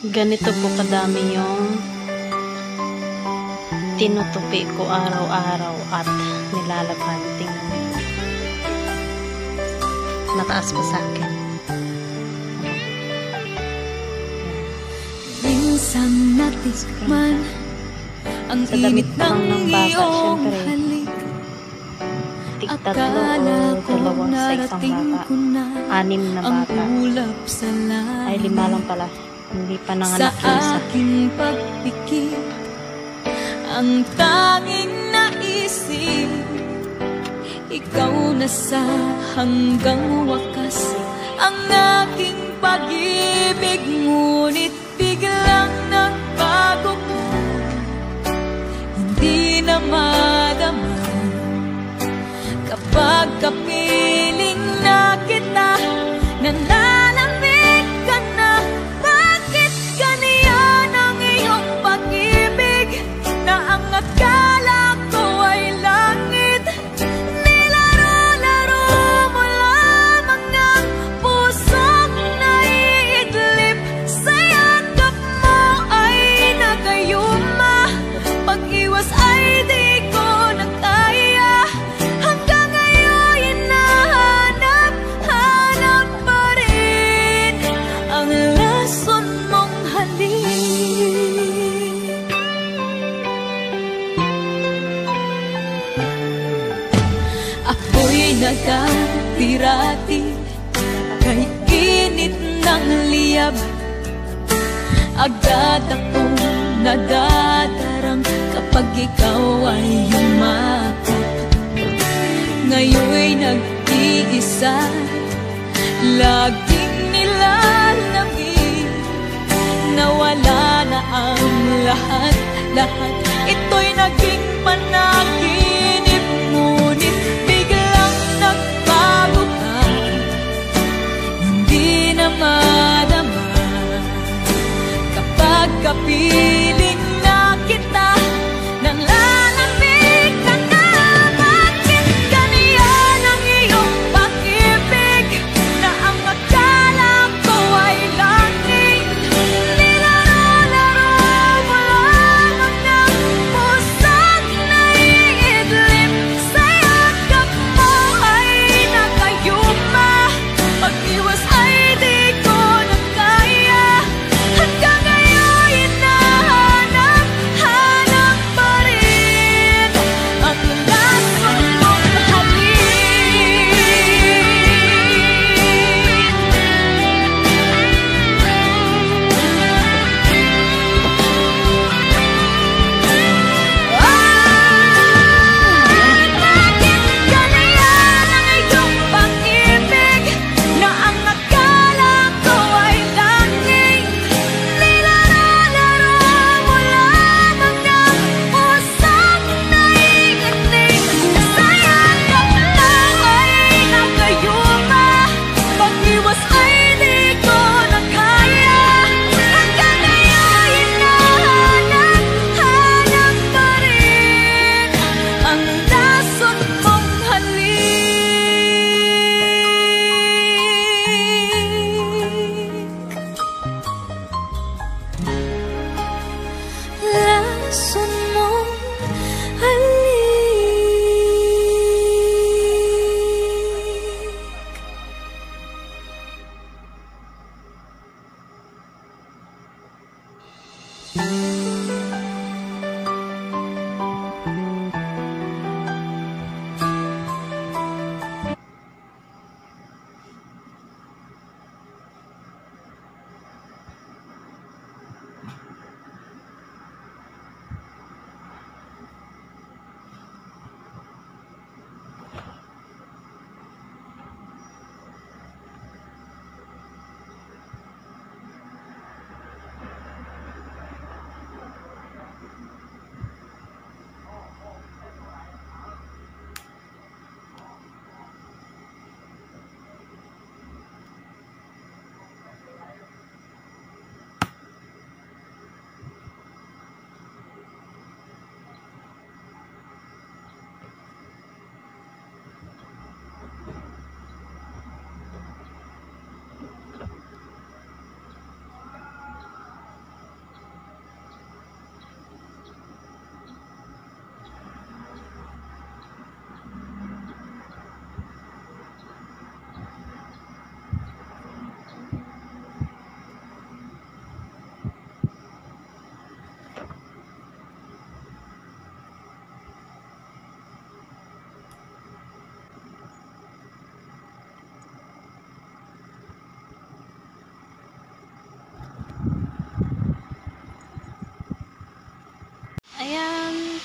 Ganito po kadami yung tinutupi ko araw-araw at nilalaban. Tingnan mo. Mataas pa sa akin. Minsan natikman ang Sa damit init pa lang ng bata, iyong syempre. halik. Tig tatlo Akala o ko dalawa sa isang narating bata. ko na Anim na ang bata. ulap sa langit. Ay, lima lang pala. Hindi pa Sa nanganak isa. aking pagpikit Ang tanging naisip Ikaw na sa hanggang wakas Ang aking pag-ibig Ngunit biglang nagbago ka Hindi na nagkatirati Kay init ng liyab. Agad akong nadadarang Kapag ikaw ay yumakap Ngayon'y nag-iisa Laging nilalamig Nawala na ang lahat, lahat. Ito'y see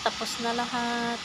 tapos na lahat.